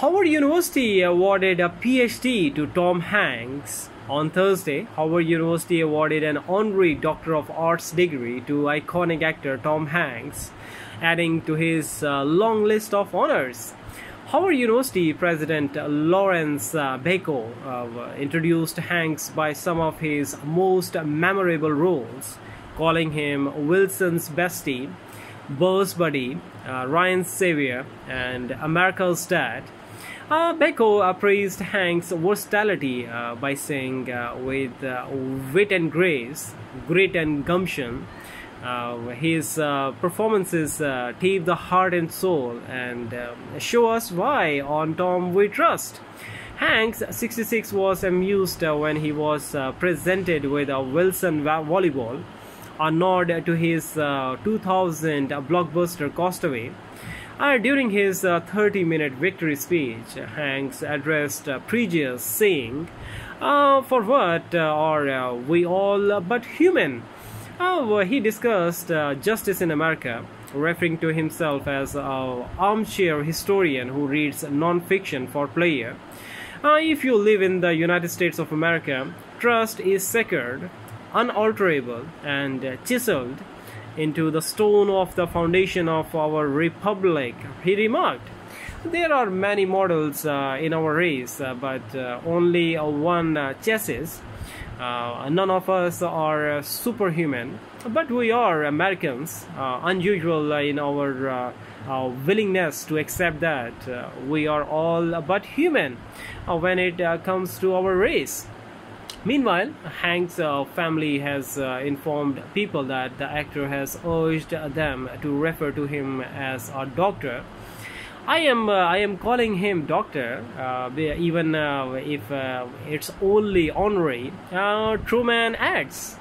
Harvard University awarded a PhD to Tom Hanks. On Thursday, Harvard University awarded an honorary Doctor of Arts degree to iconic actor Tom Hanks, adding to his uh, long list of honors. Harvard University President Lawrence uh, Bacow uh, introduced Hanks by some of his most memorable roles, calling him Wilson's bestie, Buzz's buddy, uh, Ryan's savior, and America's dad. Uh, uh, praised Hanks' versatility uh, by saying, uh, with uh, wit and grace, grit and gumption, uh, his performances tap the heart and soul and uh, show us why on Tom we trust. Hanks, 66, was amused when he was presented with a Wilson volleyball, a nod to his uh, 2000 blockbuster Cast Away. Uh, during his 30 minute victory speech, Hanks addressed uh, Prejeus, saying, uh, For what uh, are uh, we all but human? Uh, he discussed uh, justice in America, referring to himself as an armchair historian who reads non-fiction for pleasure. Uh, if you live in the United States of America, trust is sacred, unalterable, and uh, chiseled into the stone of the foundation of our republic, he remarked. There are many models uh, in our race, uh, but uh, only uh, one uh, chassis. Uh, none of us are superhuman, but we are Americans, unusual in our uh, willingness to accept that uh, we are all but human uh, when it uh, comes to our race. Meanwhile, Hank's uh, family has uh, informed people that the actor has urged them to refer to him as a doctor. I am uh, I am calling him doctor, uh, even uh, if uh, it's only honorary. Truman adds.